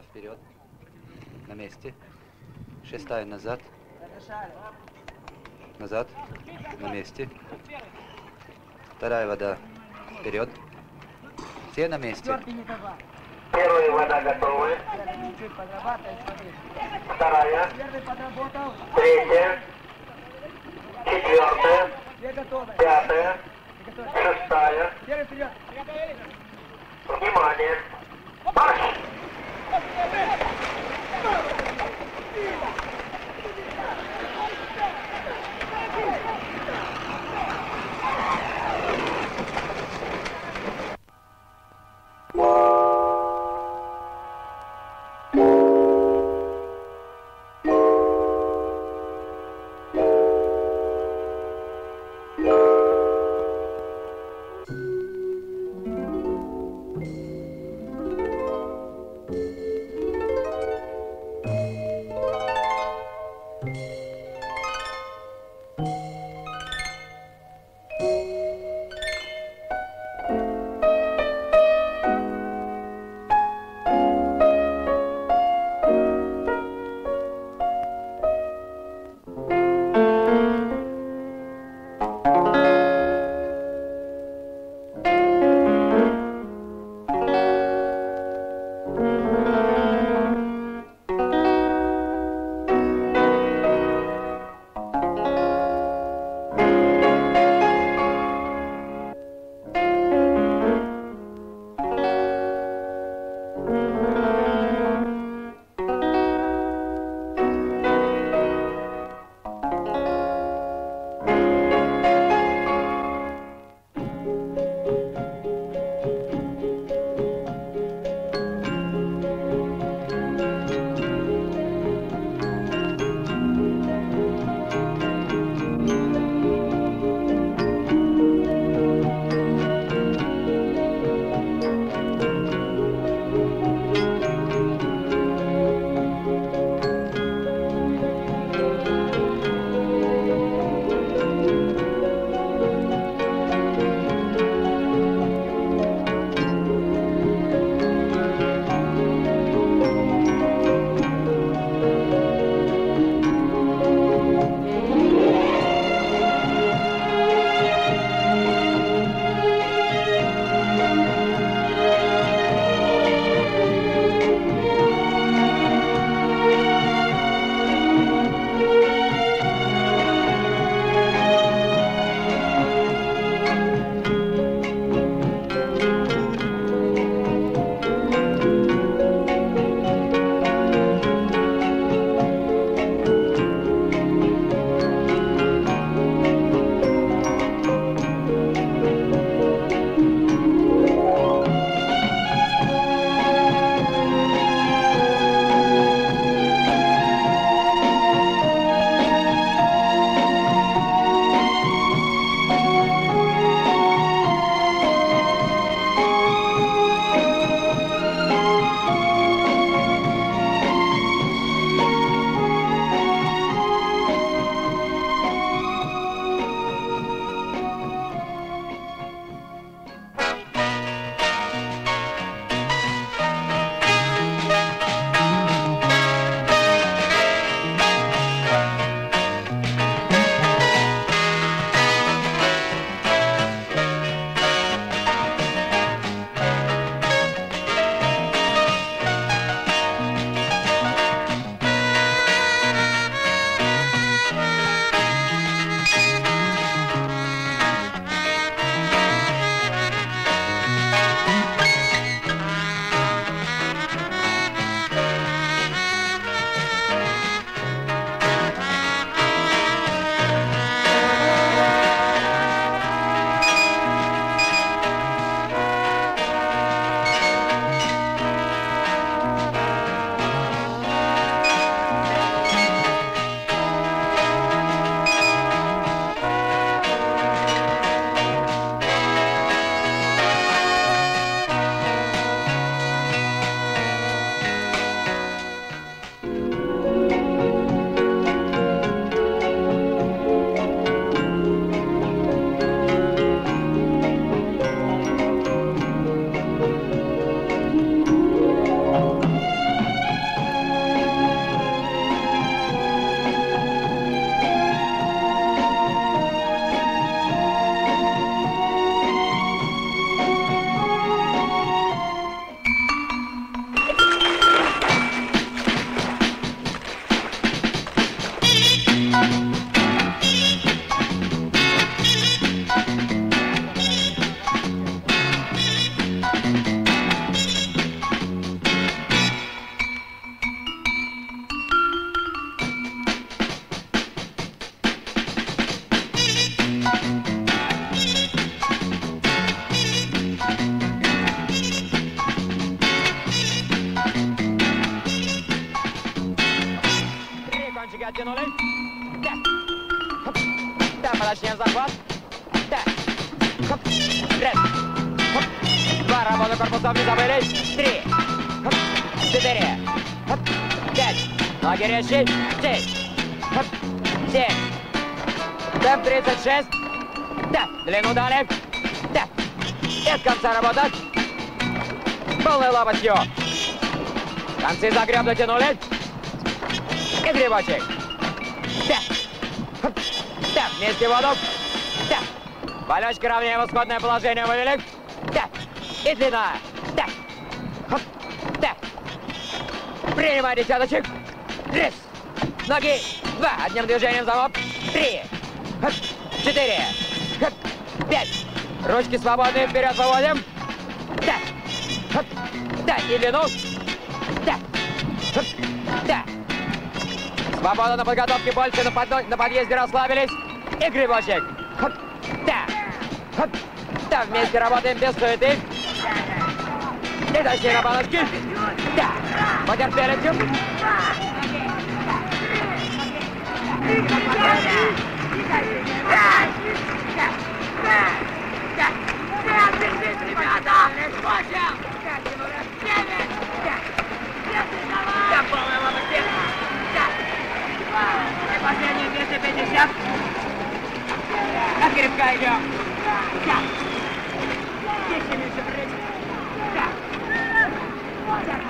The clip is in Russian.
вода вперед. На месте. Шестая назад. Назад. На месте. Вторая вода вперед. Все на месте. Первая вода готова. Вторая. Третья. Четвертая. Пятая. Шестая. Внимание. Марш! Вытянули. Да. Хоп. Да, поточнее захват. Да. Хоп. Раз. Хоп. Два, работа корпусом не забыли. Три. Хоп. Четыре. Хоп. Пять. Ноги резче. Шесть. Хоп. Семь. Темп 36. Да. Длину дали. Да. И от конца работать. Полной лопастью. Концы загреб дотянули. Да. Хоп. Да. Вместе воду. Да. Полечки ровнее в исходное положение вывели. Да. И длина. Да. Хоп. Да. Принимай десяточек. Раз. Ноги. Два. Одним движением замок. Три. Хоп. Четыре. Хоп. Пять. Ручки свободные. Вперед выводим. Да. Хоп. Да. И длину. Да. Хоп. Да. Свобода на подготовке больше. На, подно... на подъезде расслабились. И гребочек. Хоп. Да. Хоп. Да. Вместе работаем без суеты. И точнее на баночке. Да. Потерпели. Чуп. Последние сейчас. Как крепка идем. Сейчас. Здесь еще прыгать. Сейчас. Сейчас,